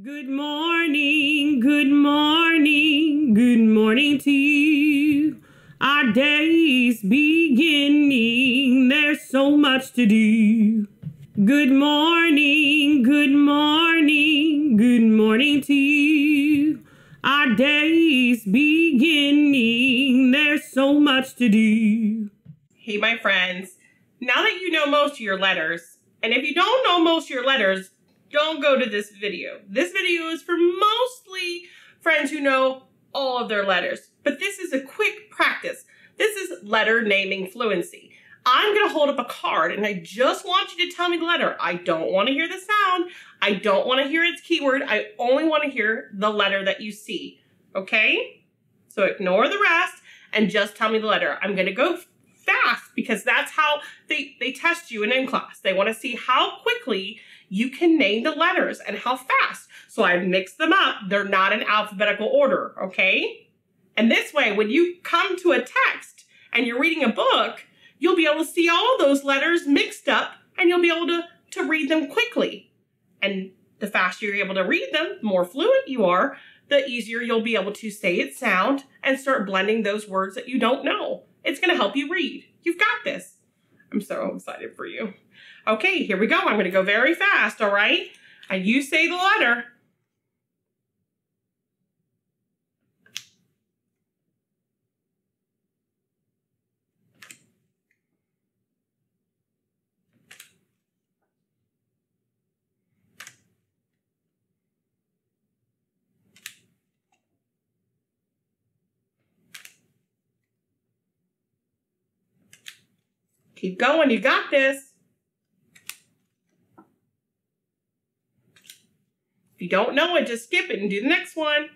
Good morning, good morning, good morning to you. Our day's beginning, there's so much to do. Good morning, good morning, good morning to you. Our day's beginning, there's so much to do. Hey, my friends, now that you know most of your letters, and if you don't know most of your letters, don't go to this video. This video is for mostly friends who know all of their letters, but this is a quick practice. This is letter naming fluency. I'm gonna hold up a card and I just want you to tell me the letter. I don't wanna hear the sound. I don't wanna hear its keyword. I only wanna hear the letter that you see, okay? So ignore the rest and just tell me the letter. I'm gonna go fast because that's how they, they test you in in class. They wanna see how quickly you can name the letters and how fast. So I've mixed them up. They're not in alphabetical order, okay? And this way, when you come to a text and you're reading a book, you'll be able to see all those letters mixed up and you'll be able to, to read them quickly. And the faster you're able to read them, the more fluent you are, the easier you'll be able to say its sound and start blending those words that you don't know. It's going to help you read. You've got this. I'm so excited for you. Okay, here we go. I'm going to go very fast, all right? And you say the letter. Keep going. You got this. If you don't know it, just skip it and do the next one.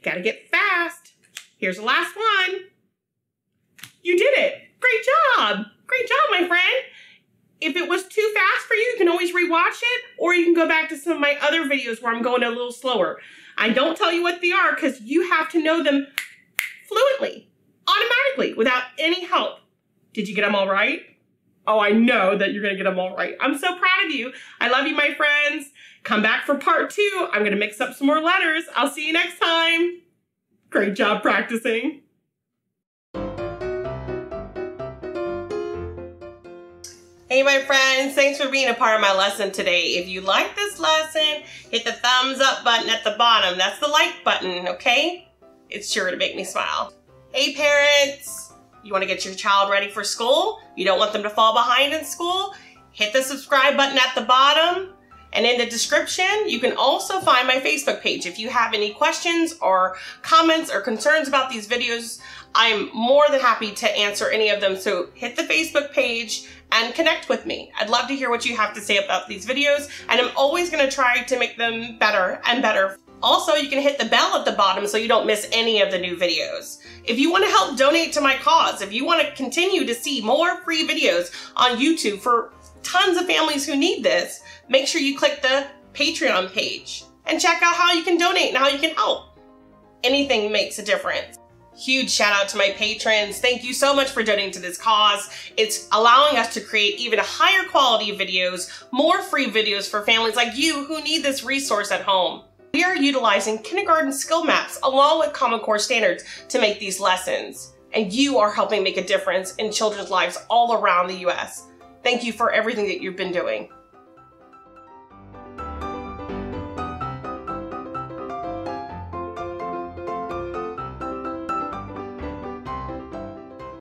gotta get fast. Here's the last one. You did it. Great job. Great job, my friend. If it was too fast for you, you can always rewatch it, or you can go back to some of my other videos where I'm going a little slower. I don't tell you what they are because you have to know them fluently, automatically, without any help. Did you get them all right? Oh, I know that you're going to get them all right. I'm so proud of you. I love you, my friends. Come back for part two. I'm going to mix up some more letters. I'll see you next time. Great job practicing. Hey my friends, thanks for being a part of my lesson today. If you like this lesson, hit the thumbs up button at the bottom. That's the like button, okay? It's sure to make me smile. Hey parents, you want to get your child ready for school? You don't want them to fall behind in school? Hit the subscribe button at the bottom. And in the description, you can also find my Facebook page. If you have any questions or comments or concerns about these videos, I'm more than happy to answer any of them. So hit the Facebook page and connect with me. I'd love to hear what you have to say about these videos, and I'm always gonna try to make them better and better also, you can hit the bell at the bottom so you don't miss any of the new videos. If you want to help donate to my cause, if you want to continue to see more free videos on YouTube for tons of families who need this, make sure you click the Patreon page and check out how you can donate and how you can help. Anything makes a difference. Huge shout out to my patrons. Thank you so much for donating to this cause. It's allowing us to create even higher quality videos, more free videos for families like you who need this resource at home. We are utilizing kindergarten skill maps along with Common Core standards to make these lessons. And you are helping make a difference in children's lives all around the US. Thank you for everything that you've been doing.